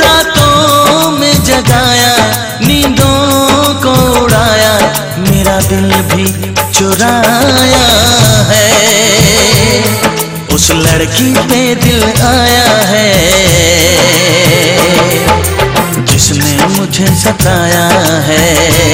रातों में जगाया, नींदों मेरा दिल भी चुराया है। उस लड़की पे दिल आया है, जिसने मुझे सताया है।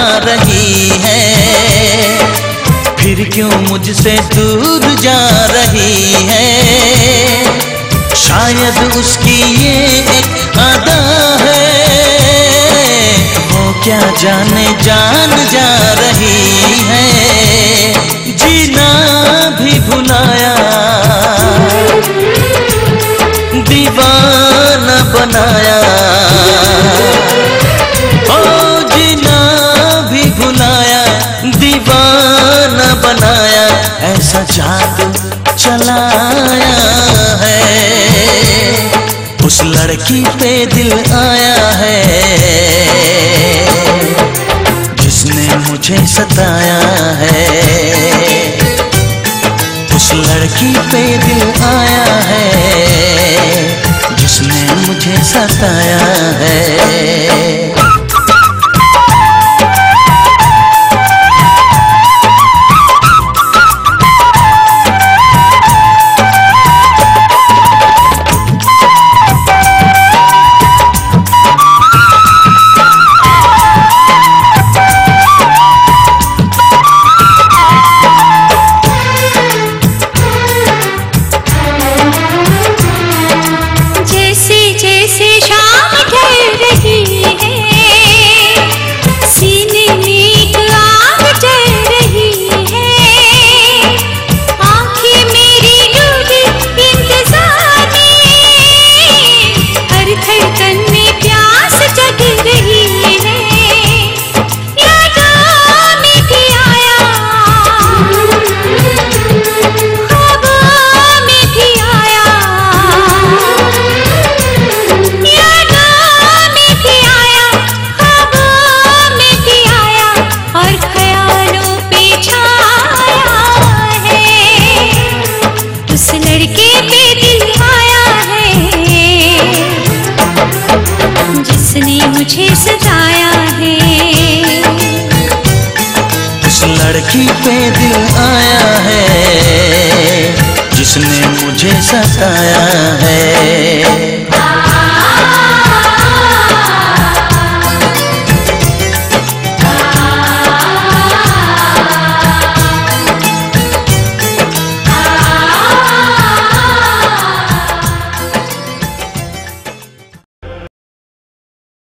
रही है। फिर क्यों मुझसे दूर जा रही है? शायद उसकी ये एक है। वो क्या जाने जान जा रही ऐसा जादू चलाया है। उस लड़की पे दिल आया है। जिसने मुझे सताया है। उस लड़की पे दिल आया है। जिसने मुझे सताया है। जिसने मुझे सताया है। उस लड़की पे दिल आया है जिसने मुझे सताया है।